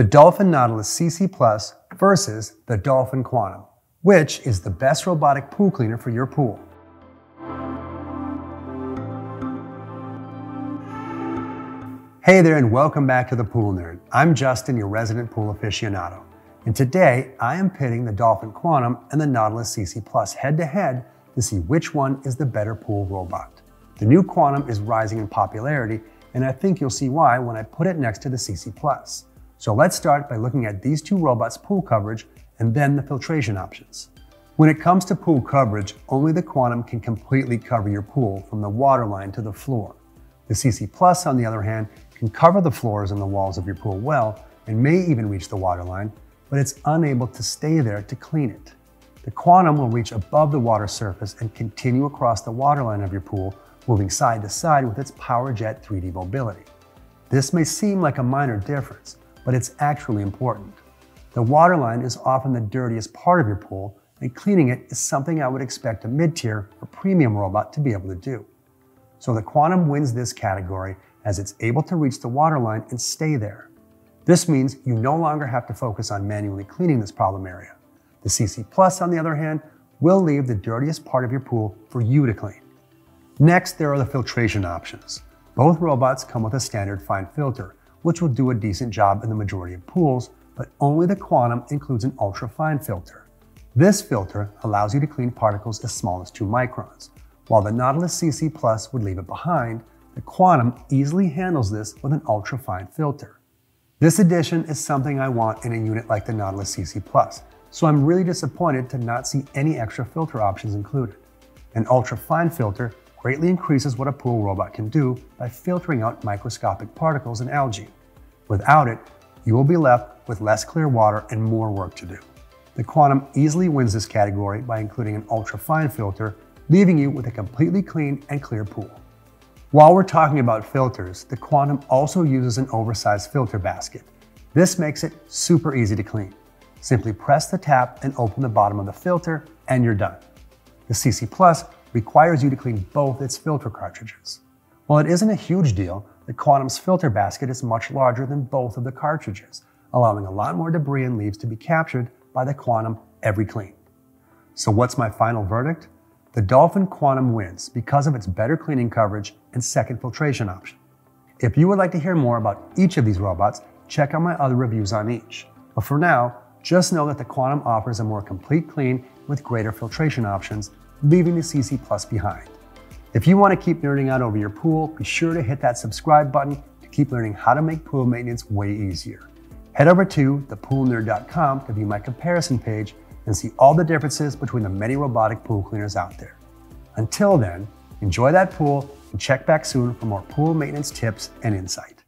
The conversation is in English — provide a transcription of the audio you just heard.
the Dolphin Nautilus CC Plus versus the Dolphin Quantum. Which is the best robotic pool cleaner for your pool? Hey there and welcome back to The Pool Nerd. I'm Justin, your resident pool aficionado. And today I am pitting the Dolphin Quantum and the Nautilus CC Plus head to head to see which one is the better pool robot. The new Quantum is rising in popularity and I think you'll see why when I put it next to the CC Plus. So let's start by looking at these two robots' pool coverage and then the filtration options. When it comes to pool coverage, only the Quantum can completely cover your pool from the waterline to the floor. The CC Plus, on the other hand, can cover the floors and the walls of your pool well and may even reach the waterline, but it's unable to stay there to clean it. The Quantum will reach above the water surface and continue across the waterline of your pool, moving side to side with its PowerJet 3D mobility. This may seem like a minor difference, but it's actually important. The waterline is often the dirtiest part of your pool, and cleaning it is something I would expect a mid-tier or premium robot to be able to do. So the Quantum wins this category as it's able to reach the waterline and stay there. This means you no longer have to focus on manually cleaning this problem area. The CC Plus, on the other hand, will leave the dirtiest part of your pool for you to clean. Next, there are the filtration options. Both robots come with a standard fine filter, which will do a decent job in the majority of pools, but only the Quantum includes an ultra-fine filter. This filter allows you to clean particles as small as 2 microns. While the Nautilus CC Plus would leave it behind, the Quantum easily handles this with an ultra-fine filter. This addition is something I want in a unit like the Nautilus CC Plus, so I'm really disappointed to not see any extra filter options included. An ultra-fine filter greatly increases what a pool robot can do by filtering out microscopic particles and algae. Without it, you will be left with less clear water and more work to do. The Quantum easily wins this category by including an ultra-fine filter, leaving you with a completely clean and clear pool. While we're talking about filters, the Quantum also uses an oversized filter basket. This makes it super easy to clean. Simply press the tap and open the bottom of the filter and you're done. The CC Plus requires you to clean both its filter cartridges. While it isn't a huge deal, the Quantum's filter basket is much larger than both of the cartridges, allowing a lot more debris and leaves to be captured by the Quantum every clean. So what's my final verdict? The Dolphin Quantum wins because of its better cleaning coverage and second filtration option. If you would like to hear more about each of these robots, check out my other reviews on each. But for now, just know that the Quantum offers a more complete clean with greater filtration options leaving the CC Plus behind. If you want to keep nerding out over your pool, be sure to hit that subscribe button to keep learning how to make pool maintenance way easier. Head over to thepoolnerd.com to view my comparison page and see all the differences between the many robotic pool cleaners out there. Until then, enjoy that pool and check back soon for more pool maintenance tips and insight.